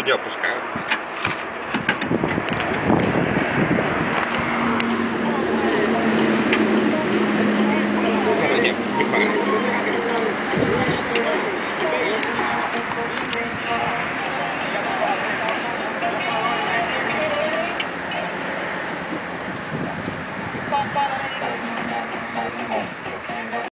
вроде опускаю.